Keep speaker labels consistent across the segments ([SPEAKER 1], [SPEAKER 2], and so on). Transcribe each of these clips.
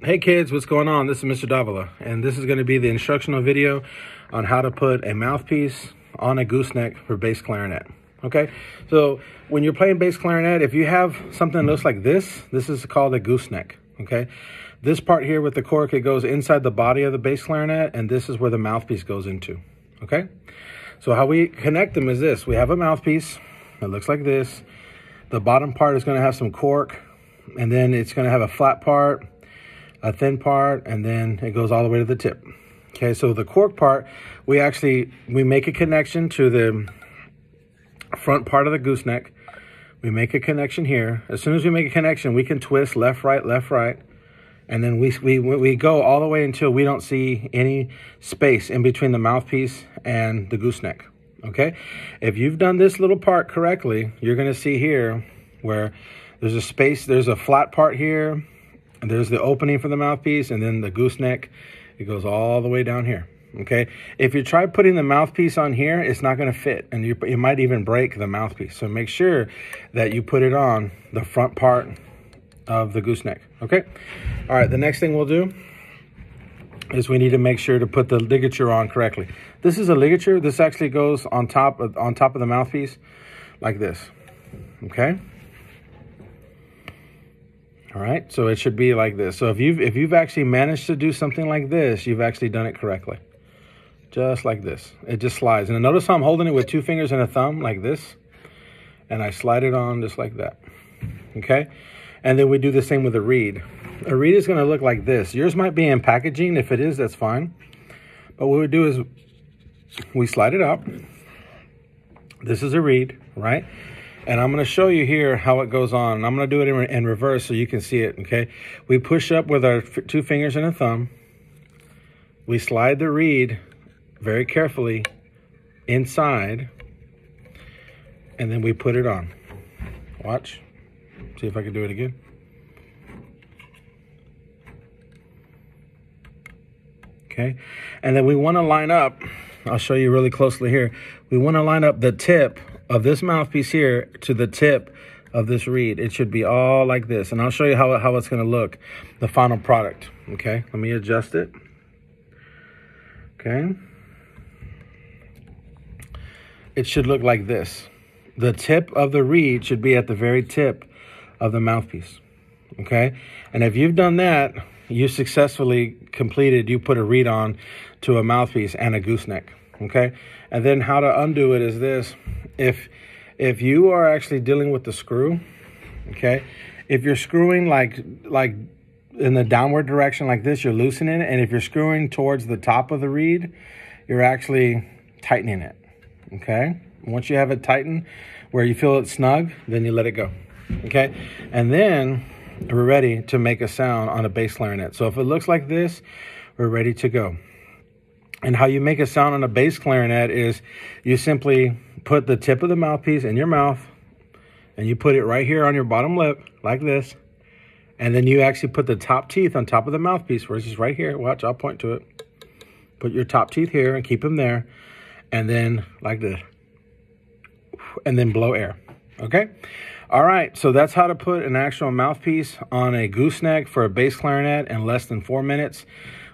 [SPEAKER 1] Hey kids, what's going on? This is Mr. Davila, and this is going to be the instructional video on how to put a mouthpiece on a gooseneck for bass clarinet. Okay, so when you're playing bass clarinet, if you have something that looks like this, this is called a gooseneck. Okay, this part here with the cork, it goes inside the body of the bass clarinet, and this is where the mouthpiece goes into. Okay, so how we connect them is this: we have a mouthpiece that looks like this. The bottom part is going to have some cork, and then it's going to have a flat part a thin part, and then it goes all the way to the tip. Okay, so the cork part, we actually, we make a connection to the front part of the gooseneck. We make a connection here. As soon as we make a connection, we can twist left, right, left, right. And then we, we, we go all the way until we don't see any space in between the mouthpiece and the gooseneck. Okay, if you've done this little part correctly, you're going to see here where there's a space, there's a flat part here, there's the opening for the mouthpiece and then the gooseneck. It goes all the way down here. Okay. If you try putting the mouthpiece on here, it's not going to fit. And you, you might even break the mouthpiece. So make sure that you put it on the front part of the gooseneck. Okay. All right. The next thing we'll do is we need to make sure to put the ligature on correctly. This is a ligature. This actually goes on top of, on top of the mouthpiece like this. Okay. All right, so it should be like this. So if you've, if you've actually managed to do something like this, you've actually done it correctly. Just like this. It just slides. And notice how I'm holding it with two fingers and a thumb like this. And I slide it on just like that. Okay? And then we do the same with a reed. A reed is going to look like this. Yours might be in packaging. If it is, that's fine. But what we do is we slide it up. This is a reed, right? And I'm going to show you here how it goes on. I'm going to do it in, in, reverse so you can see it, okay? We push up with our two fingers and a thumb. We slide the reed very carefully inside. And then we put it on. Watch. See if I can do it again. Okay. And then we want to line up. I'll show you really closely here. We want to line up the tip of this mouthpiece here to the tip of this reed. It should be all like this. And I'll show you how, how it's going to look, the final product. Okay, let me adjust it. Okay. It should look like this. The tip of the reed should be at the very tip of the mouthpiece. Okay. And if you've done that, you successfully completed, you put a reed on to a mouthpiece and a gooseneck. Okay. And then how to undo it is this if if you are actually dealing with the screw, okay, if you're screwing like like in the downward direction like this, you're loosening it, and if you're screwing towards the top of the reed, you're actually tightening it. Okay, once you have it tightened where you feel it snug, then you let it go. Okay, and then we're ready to make a sound on a bass clarinet. So if it looks like this, we're ready to go. And how you make a sound on a bass clarinet is you simply put the tip of the mouthpiece in your mouth and you put it right here on your bottom lip like this. And then you actually put the top teeth on top of the mouthpiece, which is right here. Watch, I'll point to it. Put your top teeth here and keep them there. And then like this. And then blow air. Okay? All right, so that's how to put an actual mouthpiece on a gooseneck for a bass clarinet in less than four minutes.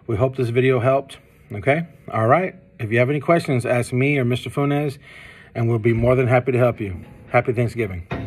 [SPEAKER 1] We hope this video helped. Okay? All right. If you have any questions, ask me or Mr. Funes, and we'll be more than happy to help you. Happy Thanksgiving.